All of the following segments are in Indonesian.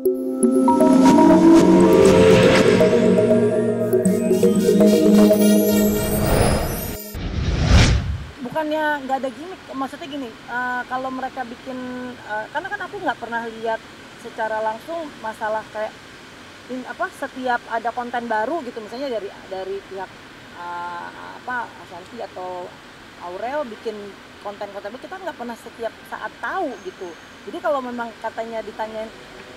bukannya nggak ada gimmick maksudnya gini uh, kalau mereka bikin uh, karena kan aku nggak pernah lihat secara langsung masalah kayak in, apa setiap ada konten baru gitu misalnya dari dari pihak uh, apa Ashanti atau Aurel bikin konten-konten kita nggak pernah setiap saat tahu gitu. Jadi kalau memang katanya ditanyain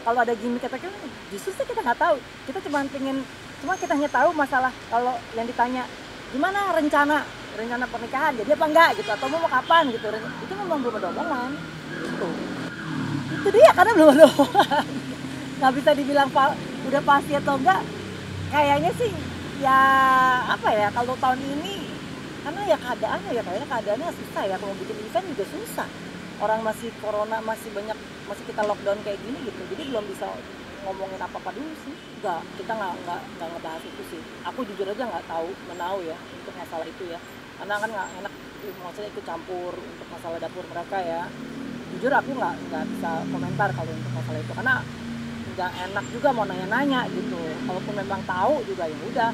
kalau ada gimmick kata kita justru sih kita nggak tahu. Kita cuma pengen cuma kita hanya tahu masalah kalau yang ditanya gimana rencana rencana pernikahan? Jadi apa enggak? Gitu. Atau mau kapan gitu. Itu memang belum ada omongan. Gitu. Itu dia karena belum ada omongan. Nggak bisa dibilang udah pasti atau enggak. Kayaknya sih ya apa ya kalau tahun ini karena ya keadaannya ya kayaknya keadaannya susah ya. Kalau bikin event juga susah orang masih corona masih banyak masih kita lockdown kayak gini gitu jadi belum bisa ngomongin apa apa dulu sih. Nggak kita nggak nggak nggak ngebahas itu sih. Aku jujur aja nggak tahu menau ya untuk masalah itu ya. Karena kan nggak enak maksudnya itu campur untuk masalah dapur mereka ya. Jujur aku nggak nggak bisa komentar kalau untuk masalah itu karena nggak enak juga mau nanya-nanya gitu. Kalaupun memang tahu juga ya udah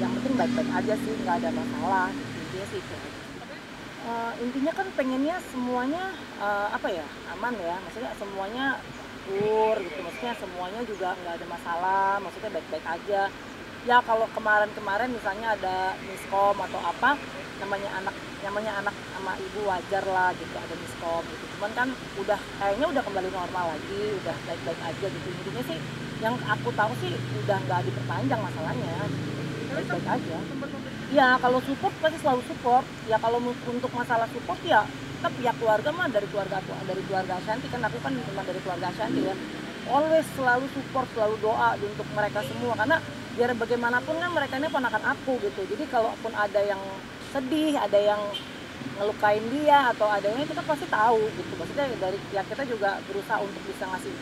yang penting baik-baik aja sih nggak ada masalah. Intinya sih itu uh, intinya kan pengennya semuanya uh, apa ya aman ya. Maksudnya semuanya tur gitu. Maksudnya semuanya juga nggak ada masalah. Maksudnya baik-baik aja. Ya kalau kemarin-kemarin misalnya ada miskom atau apa namanya anak namanya anak sama ibu wajar lah gitu ada miskom gitu. Cuman kan udah kayaknya udah kembali normal lagi udah baik-baik aja gitu. Intinya sih yang aku tahu sih udah nggak diperpanjang masalahnya baik-baik aja. Ya kalau support pasti selalu support. Ya kalau untuk masalah support ya tetap ya keluarga mah dari keluarga aku dari keluarga Ashanti. Kan aku kan memang dari keluarga Ashanti ya. Always selalu support selalu doa untuk mereka semua. Karena biar bagaimanapun kan mereka ini ponakan aku gitu. Jadi kalaupun ada yang sedih ada yang ngelukain dia atau ada yang kita pasti tahu gitu. Maksudnya dari pihak kita juga berusaha untuk bisa ngasih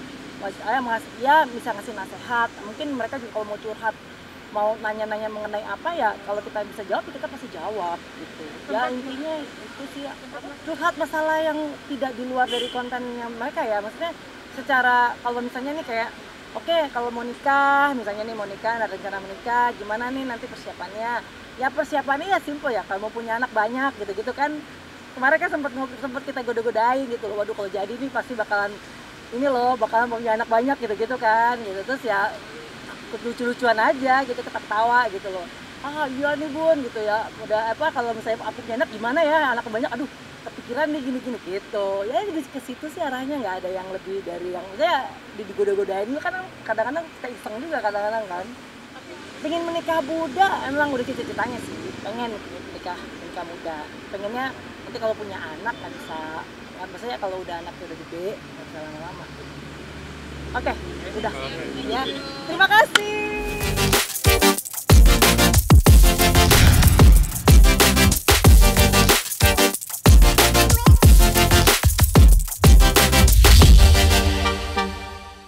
ya bisa ngasih nasihat. Mungkin mereka juga kalau mau curhat mau nanya-nanya mengenai apa ya kalau kita bisa jawab ya kita pasti jawab gitu. Ya intinya itu sih curhat masalah yang tidak di luar dari kontennya mereka ya. Maksudnya secara kalau misalnya nih kayak oke okay, kalau mau nikah misalnya nih mau nikah ada rencana menikah gimana nih nanti persiapannya? Ya persiapannya ya simple ya kalau mau punya anak banyak gitu-gitu kan. Kemarin kan sempat sempat kita goda-godain gitu loh. Waduh kalau jadi nih pasti bakalan ini loh bakalan punya anak banyak gitu-gitu kan. Gitu. Terus ya lucu-lucuan aja gitu ketawa gitu loh. Ah iya nih bun gitu ya. Udah apa kalau misalnya aku punya anak gimana ya? Anak banyak aduh kepikiran nih gini-gini gitu. Ya di ke situ sih arahnya nggak ada yang lebih dari yang saya digoda-godain. Kan kadang-kadang kita iseng juga kadang-kadang kan. Pengen menikah muda emang udah cita-citanya sih. Pengen menikah menikah muda. Pengennya nanti kalau punya anak nggak bisa. Ya, maksudnya kalau udah anak udah gede nggak lama-lama Oke, okay, udah. Ya. Terima kasih.